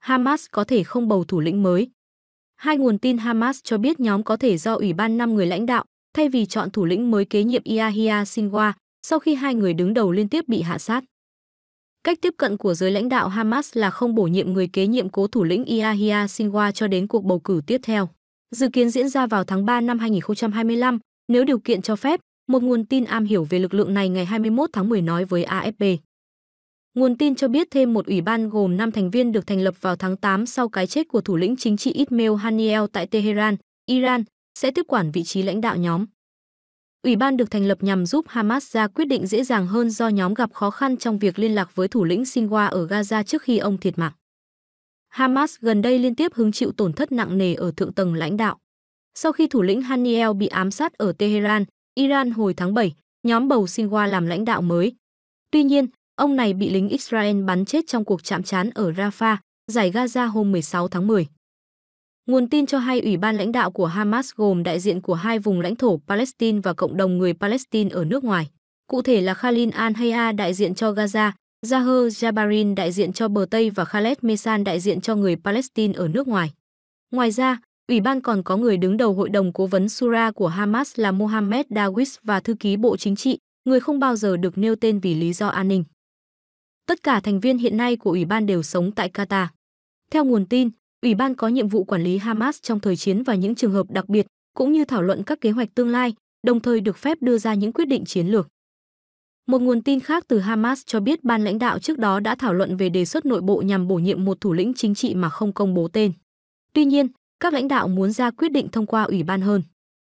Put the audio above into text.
Hamas có thể không bầu thủ lĩnh mới. Hai nguồn tin Hamas cho biết nhóm có thể do ủy ban 5 người lãnh đạo, thay vì chọn thủ lĩnh mới kế nhiệm Yahya Sinwar sau khi hai người đứng đầu liên tiếp bị hạ sát. Cách tiếp cận của giới lãnh đạo Hamas là không bổ nhiệm người kế nhiệm cố thủ lĩnh Yahya Sinwar cho đến cuộc bầu cử tiếp theo. Dự kiến diễn ra vào tháng 3 năm 2025, nếu điều kiện cho phép, một nguồn tin am hiểu về lực lượng này ngày 21 tháng 10 nói với AFP. Nguồn tin cho biết thêm một ủy ban gồm 5 thành viên được thành lập vào tháng 8 sau cái chết của thủ lĩnh chính trị Ismail Haniyeh tại Tehran, Iran, sẽ tiếp quản vị trí lãnh đạo nhóm. Ủy ban được thành lập nhằm giúp Hamas ra quyết định dễ dàng hơn do nhóm gặp khó khăn trong việc liên lạc với thủ lĩnh Sinwar ở Gaza trước khi ông thiệt mạng. Hamas gần đây liên tiếp hứng chịu tổn thất nặng nề ở thượng tầng lãnh đạo. Sau khi thủ lĩnh Haniel bị ám sát ở Tehran, Iran hồi tháng 7, nhóm bầu Sinwar làm lãnh đạo mới. Tuy nhiên, ông này bị lính Israel bắn chết trong cuộc chạm trán ở Rafah, giải Gaza hôm 16 tháng 10. Nguồn tin cho hay ủy ban lãnh đạo của Hamas gồm đại diện của hai vùng lãnh thổ Palestine và cộng đồng người Palestine ở nước ngoài. Cụ thể là Khalil al-Hay'a đại diện cho Gaza, Zahir Jabarin đại diện cho bờ Tây và Khaled Mesan đại diện cho người Palestine ở nước ngoài. Ngoài ra, ủy ban còn có người đứng đầu hội đồng cố vấn Sura của Hamas là Mohammed Dawis và thư ký Bộ Chính trị, người không bao giờ được nêu tên vì lý do an ninh. Tất cả thành viên hiện nay của ủy ban đều sống tại Qatar. Theo nguồn tin, ủy ban có nhiệm vụ quản lý Hamas trong thời chiến và những trường hợp đặc biệt, cũng như thảo luận các kế hoạch tương lai, đồng thời được phép đưa ra những quyết định chiến lược. Một nguồn tin khác từ Hamas cho biết ban lãnh đạo trước đó đã thảo luận về đề xuất nội bộ nhằm bổ nhiệm một thủ lĩnh chính trị mà không công bố tên. Tuy nhiên, các lãnh đạo muốn ra quyết định thông qua ủy ban hơn.